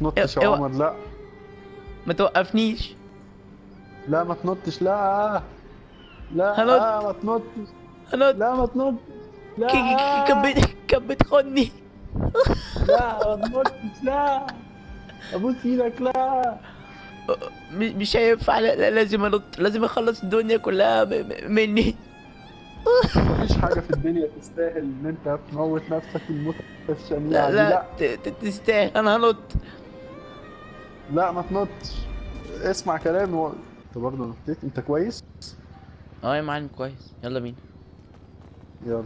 ما تنطش يا. عمر لا. ما توقفنيش. لا ما تنطش لا. لا هنط. آه ما تنطش. أنا لا ما تنطش. لا. ك- ك- كان بت- كان بتخني لا ما تنطش لا. أبوس إيدك لا. مش هينفع لا- لا، لازم انط لازم أخلص الدنيا كلها مني. مفيش حاجة في الدنيا تستاهل إن أنت تموت نفسك الموتة الشنيعه لا لا تستاهل. أنا هنط. لا ما تنطش. اسمع كلامي و... أنت برضه نطيت. أنت كويس؟ آه يا معلم كويس. يلا بينا. يلا.